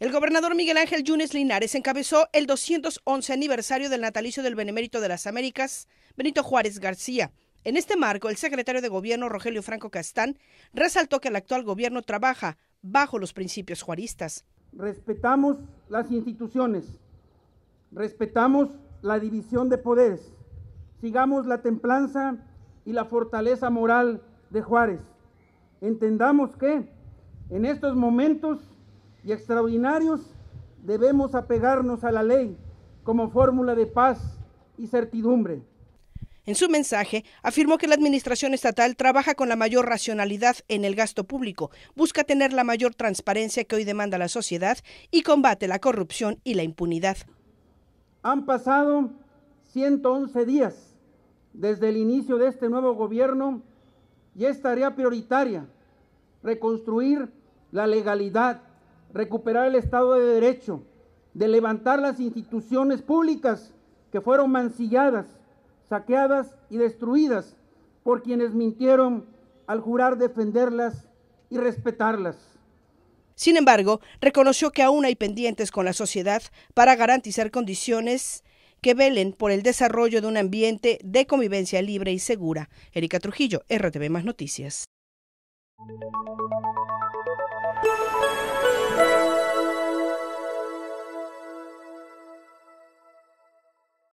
El gobernador Miguel Ángel Yunes Linares encabezó el 211 aniversario del natalicio del Benemérito de las Américas, Benito Juárez García. En este marco, el secretario de Gobierno, Rogelio Franco Castán, resaltó que el actual gobierno trabaja bajo los principios juaristas. Respetamos las instituciones, respetamos la división de poderes, sigamos la templanza y la fortaleza moral de Juárez. Entendamos que en estos momentos y extraordinarios, debemos apegarnos a la ley como fórmula de paz y certidumbre. En su mensaje, afirmó que la Administración Estatal trabaja con la mayor racionalidad en el gasto público, busca tener la mayor transparencia que hoy demanda la sociedad y combate la corrupción y la impunidad. Han pasado 111 días desde el inicio de este nuevo gobierno y es tarea prioritaria reconstruir la legalidad, recuperar el Estado de Derecho, de levantar las instituciones públicas que fueron mancilladas, saqueadas y destruidas por quienes mintieron al jurar defenderlas y respetarlas. Sin embargo, reconoció que aún hay pendientes con la sociedad para garantizar condiciones que velen por el desarrollo de un ambiente de convivencia libre y segura. Erika Trujillo, RTV Más Noticias.